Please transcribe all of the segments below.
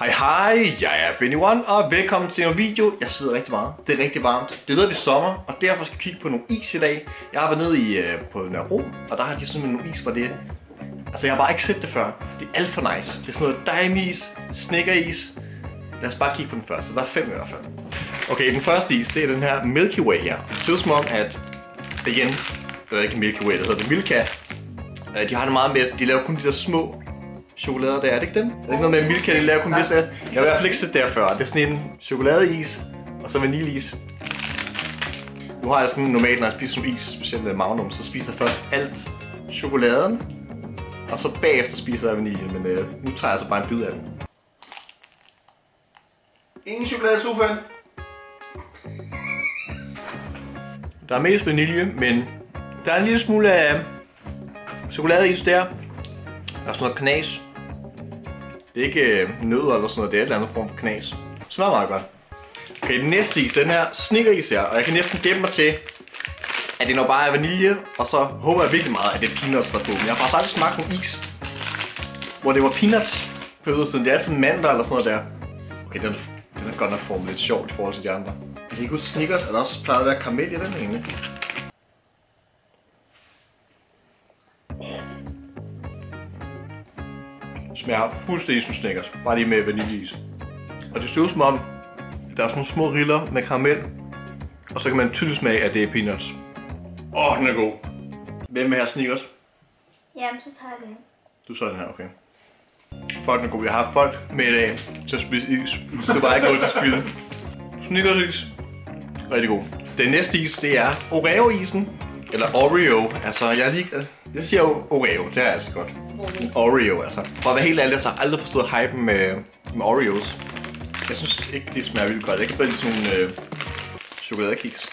Hej hej, jeg er Benny One, og velkommen til en video. Jeg sidder rigtig meget. Det er rigtig varmt. Det ved vi sommer, og derfor skal vi kigge på nogle is i dag. Jeg har været nede i, øh, på Nørrebro, og der har de simpelthen nogle is for det. Altså, jeg har bare ikke set det før. Det er alt for nice. Det er sådan noget dejmis, snickeris. Lad os bare kigge på den første. Der er fem i hvert fald. Okay, den første is, det er den her Milky Way her. Det ser som om, at igen, det er ikke Milky Way, det hedder det Milka. Øh, de har det meget med, de laver kun de der små chokolader der, er det ikke dem? Er det ikke noget med Milka, de laver kun visse? Jeg har i hvert fald ikke set det her før. Det er sådan en chokoladeis, og så vaniljeis. Nu har jeg sådan normalt, når jeg spiser som is, specielt Magnum, så spiser jeg først alt chokoladen, og så bagefter spiser jeg vanilje, men øh, nu tager jeg altså bare en bid af den. Ingen chokolade i sofaen. Der er mest vanilje, men der er en lille smule af chokoladeis der. Der er sådan noget knas. Det er ikke øh, nødder eller sådan noget, det er et eller andet form for knas. Smager meget godt. Okay, den næste is, den her snickeris her, og jeg kan næsten gemme mig til, at det nok bare er vanilje, og så håber jeg virkelig meget, at det er peanuts der er på. Men jeg har faktisk aldrig smagt en is, hvor det var peanuts på ydersiden. Det er altid mandler eller sådan noget der. Okay, den den er godt nok formet lidt sjovt i forhold til de andre. Jeg kan ikke huske Snickers, er der også plejer at være karamel i den egentlig? Smager fuldstændig som Snickers, bare lige med vaniljeis. Og det ser ud som om, der er sådan nogle små riller med karamel, og så kan man tydeligt smage, at det er peanuts. Åh, oh, den er god. Hvem vil have Snickers? Jamen, så tager jeg den. Du så den her, okay. Fuck, den er god. Jeg har folk med i dag til at spise is. Du skal bare ikke gå til at spille. Snickers is. Rigtig god. Den næste is, det er Oreo-isen. Eller Oreo. Altså, jeg, lige, jeg siger jo Oreo. Det er altså godt. Oreo, altså. For at være helt ærlig, så har jeg aldrig forstået hypen med, med Oreos. Jeg synes ikke, det smager vildt godt. Jeg kan bedre lide sådan nogle øh, chokoladekiks.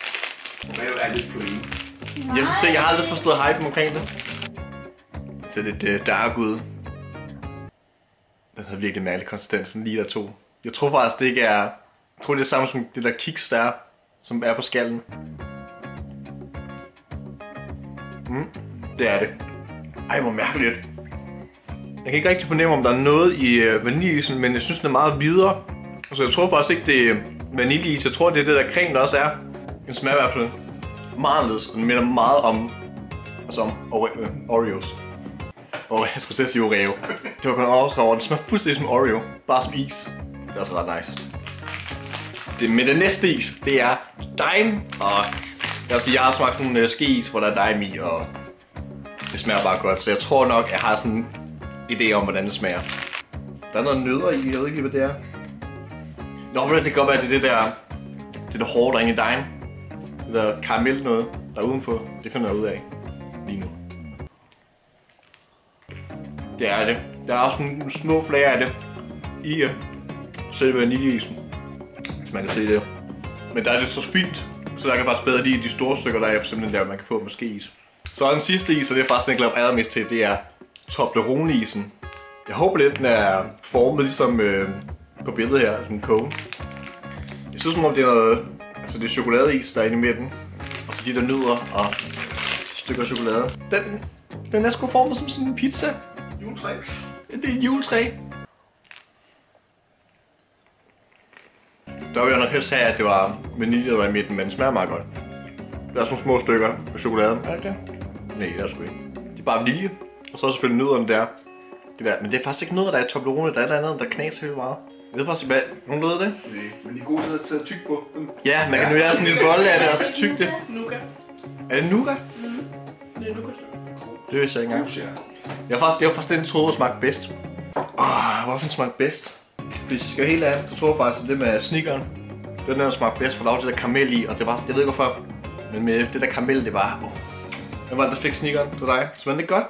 Oreo er lidt plain. Jeg synes ikke, jeg har aldrig forstået hypen omkring det. Det ser lidt øh, dark ud. Den har virkelig mærkelig konsistens, lige der to. Jeg tror faktisk, det ikke er... Jeg tror, det er samme som det der kiks, der er, som er på skallen. Mm, det er det. Ej, hvor mærkeligt. Jeg kan ikke rigtig fornemme, om der er noget i øh, vaniljeisen, men jeg synes, den er meget videre. Så jeg tror faktisk ikke, det er vaniljeis. Jeg tror, det er det der creme, der også er. Den smager i hvert fald meget anderledes. Den minder meget om, altså om Ore- øh, Oreos. Og jeg skulle til at sige Oreo. Det var kun overraskende over. Den smager fuldstændig som Oreo. Bare som is. Det er altså ret nice. Det, med det næste is, det er Dime. Og jeg vil sige, jeg har smagt sådan en øh, skeis, hvor der er Dime i, og det smager bare godt. Så jeg tror nok, jeg har sådan idé om, hvordan det smager. Der er noget nødder i, jeg ved ikke lige, hvad det er. Nå, men det kan godt være, at det er det der, det der hårde, der er inde i dejen. Det der karamel noget, der er udenpå. Det finder jeg ud af lige nu. Det er det. Der er også nogle små flager af det i øh, selve vaniljeisen, hvis man kan se det. Men der er det så fint, så der kan faktisk bedre lide de store stykker, der er for simpelthen der, man kan få med skeis. Så den sidste is, og det er faktisk den, jeg glæder allermest til, det er Toblerone-isen. Jeg håber lidt, den er formet ligesom øh, på billedet her, sådan en koge. Jeg synes som om det er noget, altså det er chokoladeis, der er inde i midten. Og så de der nødder og stykker chokolade. Den, den er sgu formet som sådan en pizza. Juletræ. Det er et juletræ. Der ville jeg nok helst have, at det var vanilje, der var i midten, men den smager meget godt. Der er sådan små stykker af chokolade. Er det det? Nej, det er sgu ikke. Det er bare vanilje. Og så er selvfølgelig nødderne der. Det der. Men det er faktisk ikke nødder, der er i Toblerone. Der er et eller andet, der knaser helt meget. Jeg ved faktisk ikke, hvad... Nogen ved det? Nej, men de er gode til at tage tyk på. Den. Ja, man kan nu have sådan en lille bolle af det, og så tykke det. Nuka. Er det nougat? Det er nuka. Det vidste jeg ikke engang. Ja. Jeg har faktisk, det var faktisk den, jeg troede, smagte bedst. Åh, hvorfor den smagte bedst? Hvis jeg skal være helt ærlig, så tror jeg faktisk, at det med snickeren, det var den, der smagte bedst, for der var det der karamel i, og det var, jeg ved ikke hvorfor, men med det der karamel, det var, åh. Hvem var det, der fik snickeren? Det var dig. Smager den ikke godt?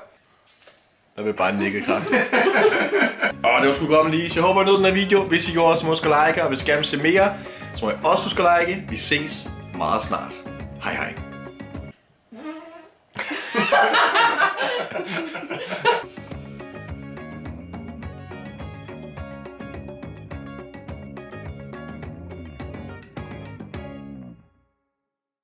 Der vil bare nikke kraftigt. Åh, det var sgu godt med lige. Så jeg håber, I nød den her video. Hvis I gjorde, så må I like, og hvis I gerne vil se mere, så må I også huske at like. Vi ses meget snart. Hej hej.